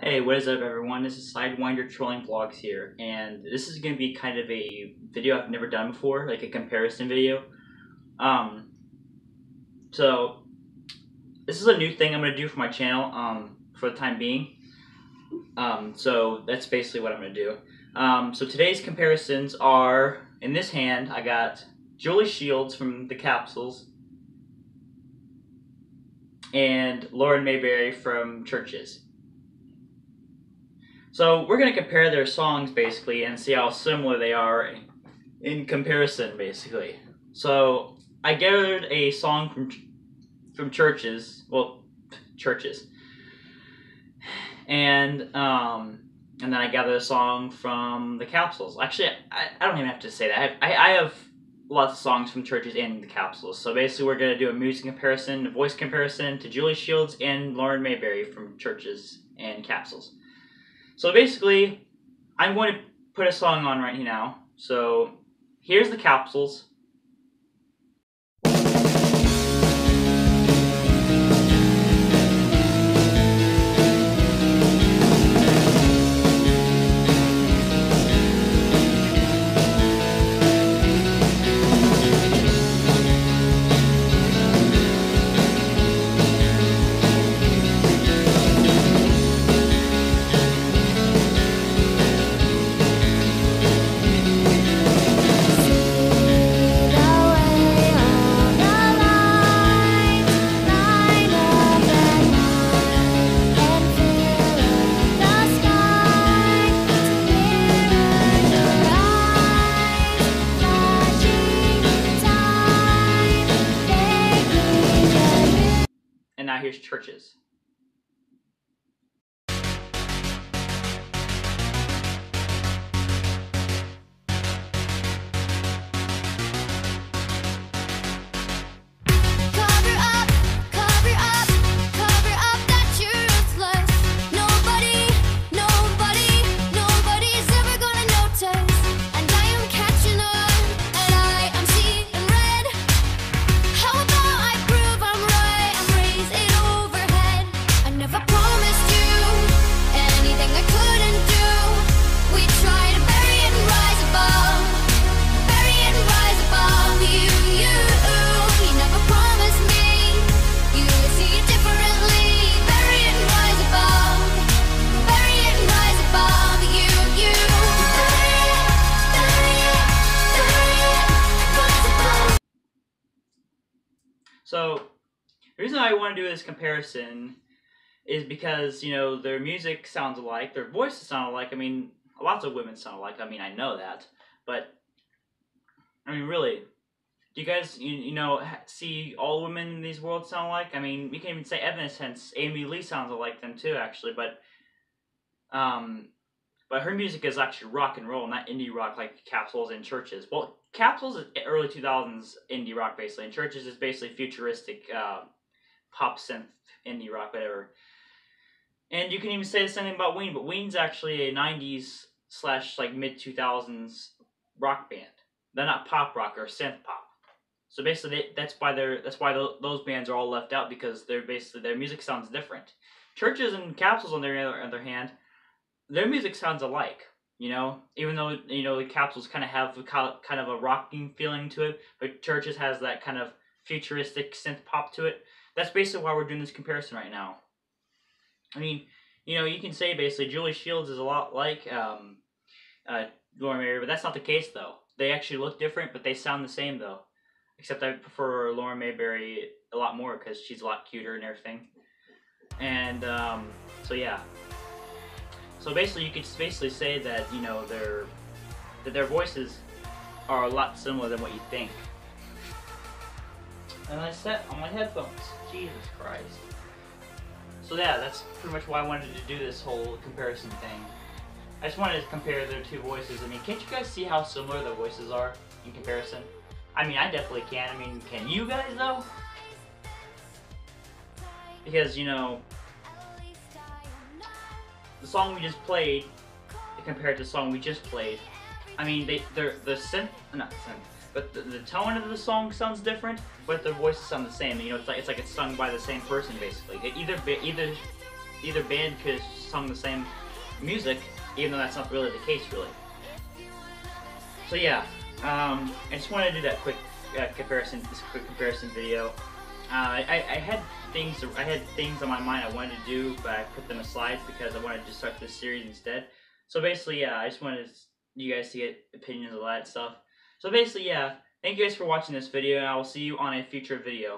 Hey, what is up everyone? This is Sidewinder Trolling Vlogs here, and this is going to be kind of a video I've never done before, like a comparison video. Um, so, this is a new thing I'm going to do for my channel, um, for the time being. Um, so that's basically what I'm going to do. Um, so today's comparisons are, in this hand, I got Julie Shields from The Capsules, and Lauren Mayberry from CHVRCHES. So we're going to compare their songs basically and see how similar they are in comparison basically. So I gathered a song from from CHVRCHES, well, churches, and um, and then I gathered a song from the Capsules. Actually, I, I don't even have to say that. I, I have lots of songs from CHVRCHES and the Capsules. So basically, we're gonna do a music comparison, a voice comparison to Julie Shields and Lauren Mayberry from CHVRCHES and Capsules. So basically, I'm going to put a song on right now. So here's the capsules. Now here's So, the reason I want to do this comparison is because, you know, their music sounds alike, their voices sound alike. I mean, lots of women sound alike. I mean, I know that. But, I mean, really, do you guys, you, you know, see all women in these worlds sound alike? I mean, we can even say Evanescence, Amy Lee sounds alike them too, actually. But, um, but her music is actually rock and roll, not indie rock like Capsules and CHVRCHES. Well, Capsules early 2000s indie rock basically, and CHVRCHES is basically futuristic uh, pop synth indie rock, whatever. And you can even say the same thing about Ween, but Ween's actually a 90s slash like mid 2000s rock band. They're not pop rock or synth pop. So basically, they, that's why they're that's why the, those bands are all left out because they're basically their music sounds different. CHVRCHES and Capsules on their other hand, their music sounds alike. You know, even though you know the capsules kind of have a, kind of a rocking feeling to it, but CHVRCHES has that kind of futuristic synth pop to it. That's basically why we're doing this comparison right now. I mean, you know, you can say basically Julie Shields is a lot like um, uh, Mayberry, but that's not the case though. They actually look different, but they sound the same though. Except I prefer Lauren Mayberry a lot more because she's a lot cuter and everything. And um, so yeah. So basically, you could basically say that you know their that their voices are a lot similar than what you think. And I set on my headphones. Jesus Christ. So yeah, that's pretty much why I wanted to do this whole comparison thing. I just wanted to compare their two voices. I mean, can't you guys see how similar their voices are in comparison? I mean, I definitely can. I mean, can you guys though? Because, you know, the song we just played compared to the song we just played, I mean, they they're the synth not synth, but the, the tone of the song sounds different, but the voices sound the same. You know, it's like it's like it's sung by the same person basically. Either either either band could have sung the same music, even though that's not really the case, really. So yeah, um, I just wanted to do that quick uh, comparison, this quick comparison video. Uh, I, I had things, I had things on my mind I wanted to do, but I put them aside because I wanted to start this series instead. So basically, yeah, I just wanted you guys to get opinions of that stuff. So basically, yeah, thank you guys for watching this video, and I will see you on a future video.